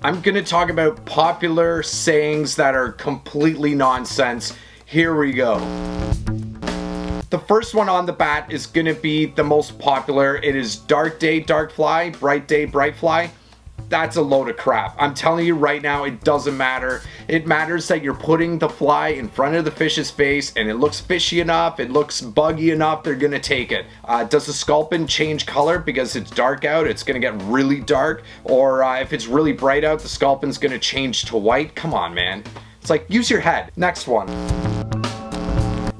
I'm gonna talk about popular sayings that are completely nonsense. Here we go. The first one on the bat is gonna be the most popular. It is dark day, dark fly, bright day, bright fly that's a load of crap. I'm telling you right now, it doesn't matter. It matters that you're putting the fly in front of the fish's face and it looks fishy enough, it looks buggy enough, they're gonna take it. Uh, does the sculpin change color because it's dark out? It's gonna get really dark. Or uh, if it's really bright out, the sculpin's gonna change to white? Come on, man. It's like, use your head. Next one.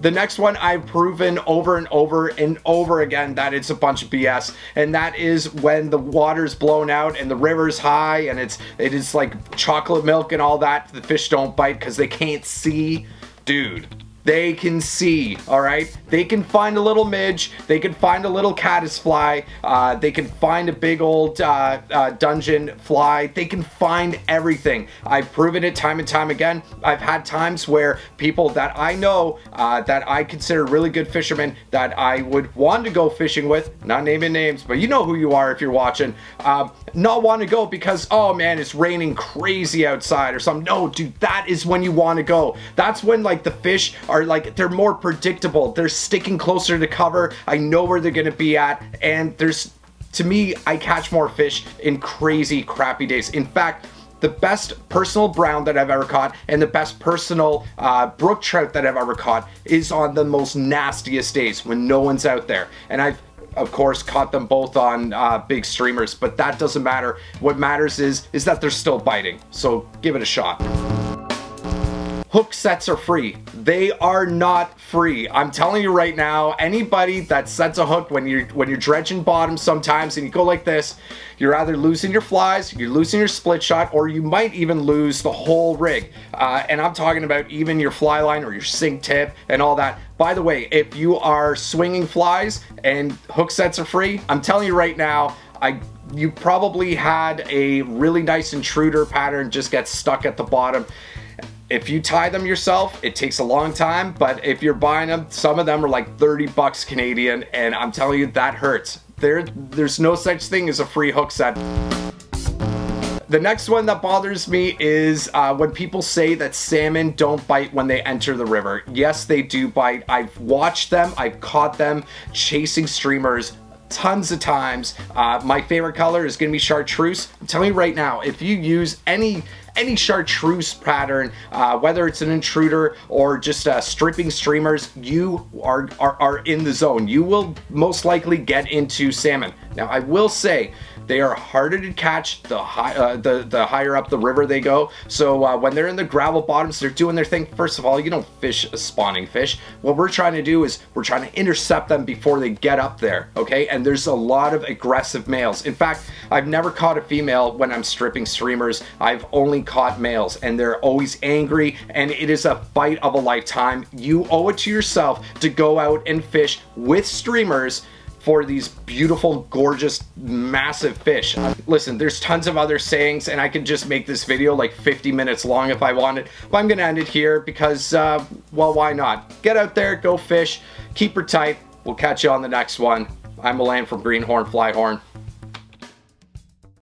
The next one I've proven over and over and over again that it's a bunch of BS, and that is when the water's blown out and the river's high and it's it is like chocolate milk and all that. The fish don't bite because they can't see. Dude, they can see, all right? They can find a little midge, they can find a little caddisfly, uh, they can find a big old uh, uh, dungeon fly, they can find everything. I've proven it time and time again. I've had times where people that I know, uh, that I consider really good fishermen, that I would want to go fishing with, not naming names, but you know who you are if you're watching, um, not want to go because, oh man, it's raining crazy outside or something. No, dude, that is when you want to go. That's when like the fish are like, they're more predictable. They're sticking closer to cover. I know where they're gonna be at. And there's, to me, I catch more fish in crazy crappy days. In fact, the best personal brown that I've ever caught and the best personal uh, brook trout that I've ever caught is on the most nastiest days when no one's out there. And I've of course caught them both on uh, big streamers, but that doesn't matter. What matters is, is that they're still biting. So give it a shot hook sets are free. They are not free. I'm telling you right now, anybody that sets a hook when you're when you're dredging bottom sometimes and you go like this, you're either losing your flies, you're losing your split shot, or you might even lose the whole rig. Uh, and I'm talking about even your fly line or your sink tip and all that. By the way, if you are swinging flies and hook sets are free, I'm telling you right now, I you probably had a really nice intruder pattern just get stuck at the bottom if you tie them yourself, it takes a long time, but if you're buying them, some of them are like 30 bucks Canadian, and I'm telling you, that hurts. There, there's no such thing as a free hook set. The next one that bothers me is uh, when people say that salmon don't bite when they enter the river. Yes, they do bite. I've watched them, I've caught them chasing streamers tons of times. Uh, my favorite color is gonna be chartreuse. Telling you right now, if you use any any chartreuse pattern, uh, whether it's an intruder or just uh, stripping streamers, you are, are, are in the zone. You will most likely get into salmon. Now, I will say, they are harder to catch the, high, uh, the, the higher up the river they go. So uh, when they're in the gravel bottoms, they're doing their thing. First of all, you don't fish a spawning fish. What we're trying to do is we're trying to intercept them before they get up there, okay? And there's a lot of aggressive males. In fact, I've never caught a female when I'm stripping streamers. I've only caught males and they're always angry and it is a fight of a lifetime. You owe it to yourself to go out and fish with streamers for these beautiful, gorgeous, massive fish. Listen, there's tons of other sayings and I could just make this video like 50 minutes long if I wanted, but I'm gonna end it here because, uh, well, why not? Get out there, go fish, keep her tight. We'll catch you on the next one. I'm Milan from Greenhorn Flyhorn.